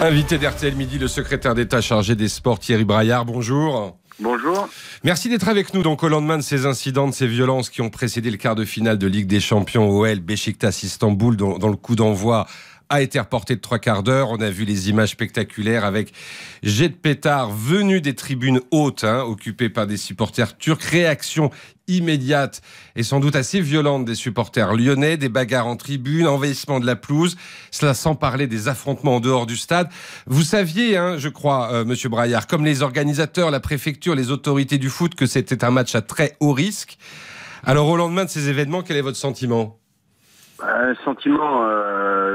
Invité d'RTL Midi, le secrétaire d'État chargé des sports Thierry Braillard. Bonjour. Bonjour. Merci d'être avec nous. Donc, au lendemain de ces incidents, de ces violences qui ont précédé le quart de finale de Ligue des Champions OL, Besiktas Istanbul, dans, dans le coup d'envoi a été reporté de trois quarts d'heure. On a vu les images spectaculaires avec jet de pétard venu des tribunes hautes, hein, occupées par des supporters turcs. Réaction immédiate et sans doute assez violente des supporters lyonnais, des bagarres en tribune, envahissement de la pelouse, cela sans parler des affrontements en dehors du stade. Vous saviez, hein, je crois, euh, Monsieur Braillard, comme les organisateurs, la préfecture, les autorités du foot, que c'était un match à très haut risque. Alors au lendemain de ces événements, quel est votre sentiment? Un sentiment euh,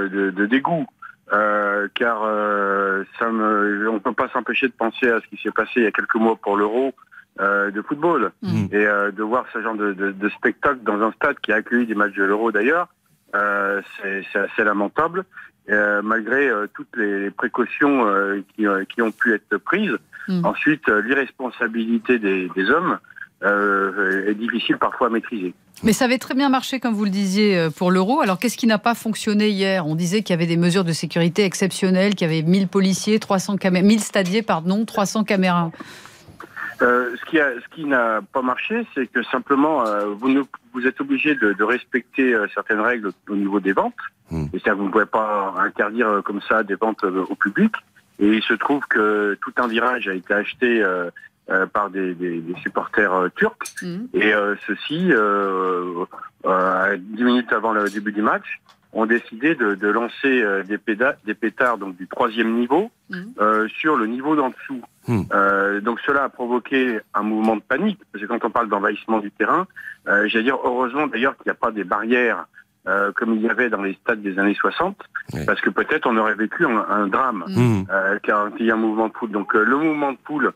de, de, dégoût. Euh, car euh, ça me, on ne peut pas s'empêcher de penser à ce qui s'est passé il y a quelques mois pour l'Euro euh, de football Mm. et euh, de voir ce genre de, de, de spectacle dans un stade qui a accueilli des matchs de l'Euro d'ailleurs, euh, c'est assez lamentable. Euh, malgré euh, toutes les précautions euh, qui, euh, qui ont pu être prises. Mm. Ensuite, euh, l'irresponsabilité des, des hommes euh, est difficile parfois à maîtriser. Mais ça avait très bien marché, comme vous le disiez, euh, pour l'euro. Alors qu'est-ce qui n'a pas fonctionné hier? On disait qu'il y avait des mesures de sécurité exceptionnelles, qu'il y avait 1000 policiers, 300 caméras, 1000 stadiers, pardon, 300 caméras. Euh, ce qui a, ce qui n'a pas marché, c'est que simplement euh, vous ne, vous êtes obligé de, de respecter euh, certaines règles au niveau des ventes. Mm. Et ça, vous ne pouvez pas interdire euh, comme ça des ventes euh, au public. Et il se trouve que tout un virage a été acheté euh, par des, des, des supporters euh, turcs. Mhm. Et euh, ceux-ci, euh, euh, dix minutes avant le début du match, ont décidé de, de lancer euh, des, péda- des pétards donc du troisième niveau euh, sur le niveau d'en dessous. Euh, donc cela a provoqué un mouvement de panique, parce que quand on parle d'envahissement du terrain, euh, j'allais dire heureusement d'ailleurs qu'il n'y a pas des barrières euh, comme il y avait dans les stades des années 60, Ouais. parce que peut-être on aurait vécu un, un drame Mm. euh, car il y a un mouvement de foule. Donc euh, le mouvement de foule, euh,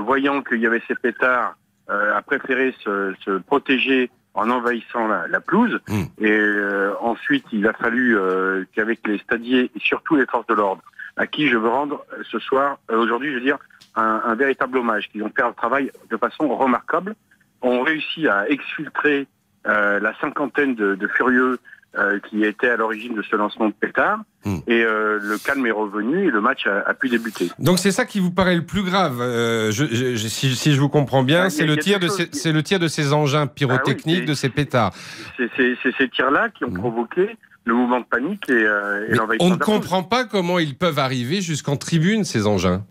voyant qu'il y avait ces pétards, euh, a préféré se, se protéger en envahissant la, la pelouse. Mm. Et euh, ensuite, il a fallu euh, qu'avec les stadiers et surtout les forces de l'ordre, à qui je veux rendre euh, ce soir, euh, aujourd'hui, je veux dire, un, un véritable hommage, qui ont fait un travail de façon remarquable, ont réussi à exfiltrer euh, la cinquantaine de, de furieux euh, qui étaient à l'origine de ce lancement de pétard. Mm. Et euh, le calme est revenu et le match a, a pu débuter. Donc c'est ça qui vous paraît le plus grave, euh, je- je- je- si, si je vous comprends bien, Ah, c'est le tir de ces, le tir de ces engins pyrotechniques, c'est- de ces pétards. C'est ces tirs-là qui ont Mm. provoqué le mouvement de panique et, euh, et l'envahissement on ne comprend pas comment ils peuvent arriver jusqu'en tribune ces engins.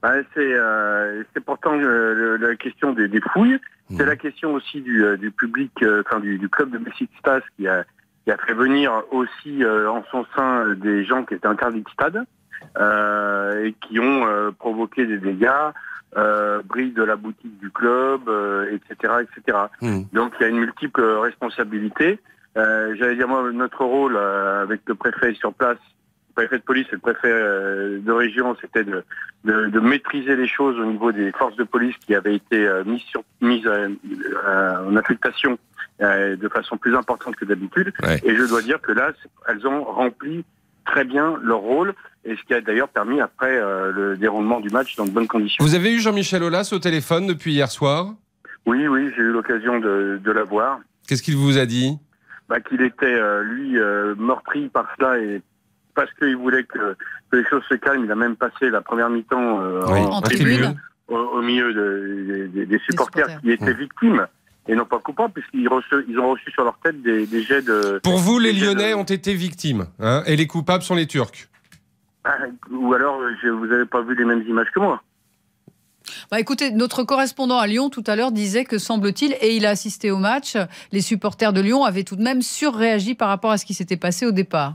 Bah, c'est pourtant le- la question des, des fouilles. C'est Mm. la question aussi du, du public, enfin du, du club de Besiktas qui a, qui a fait venir aussi euh, en son sein euh, des gens qui étaient interdits de stade euh, et qui ont provoqué des dégâts, euh, bris de la boutique du club, euh, etc., etc. Mm. Donc il y a une multiple responsabilité. Euh, J'allais dire moi notre rôle avec le préfet sur place, le préfet de police et le préfet de région, c'était de, de, de maîtriser les choses au niveau des forces de police qui avaient été mises sur mises en affectation de façon plus importante que d'habitude. Ouais. Et je dois dire que là, elles ont rempli très bien leur rôle et ce qui a d'ailleurs permis après euh, le déroulement du match dans de bonnes conditions. Vous avez eu Jean-Michel Aulas au téléphone depuis hier soir? Oui, oui, j'ai eu l'occasion de, de la voir. Qu'est-ce qu'il vous a dit? Bah, qu'il était, euh, lui, euh, meurtri par cela et parce qu'il voulait que, que les choses se calment, il a même passé la première mi-temps euh, Oui, En tribune. au, au milieu de- des- des supporters, supporters. qui étaient victimes et non pas coupables, puisqu'ils reçu- ils ont reçu sur leur tête des, des jets de... Pour vous, les de- Lyonnais ont été victimes, hein, et les coupables sont les Turcs. Ah, Ou alors, je, vous n'avez pas vu les mêmes images que moi. Bah, écoutez, notre correspondant à Lyon tout à l'heure disait que semble-t-il, et il a assisté au match, les supporters de Lyon avaient tout de même surréagi par rapport à ce qui s'était passé au départ.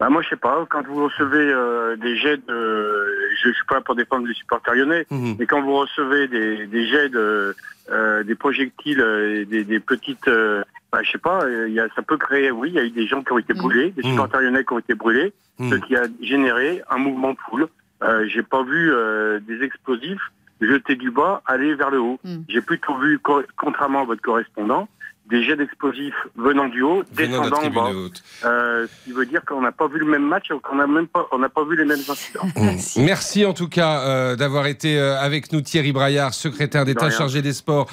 Bah, moi, je sais pas, quand vous recevez euh, des jets de... Je suis pas là pour défendre les supporters lyonnais, Mhm. Mais quand vous recevez des, des jets de euh, des projectiles, euh, et des, des petites, euh, bah, je sais pas, euh, il y a, ça peut créer. Oui, il y a eu des gens qui ont été Mm. brûlés, des Mm. supporters lyonnais qui ont été brûlés, ce qui a généré un mouvement de foule. Euh, J'ai pas vu euh, des explosifs jetés du bas aller vers le haut. J'ai plutôt vu, co- contrairement à votre correspondant, des jets d'explosifs venant du haut, Venant descendant en bas. Euh, ce qui veut dire qu'on n'a pas vu le même match, qu'on n'a même pas, on n'a pas vu les mêmes incidents. Merci en tout cas euh, d'avoir été euh, avec nous Thierry Braillard, secrétaire d'État chargé des sports.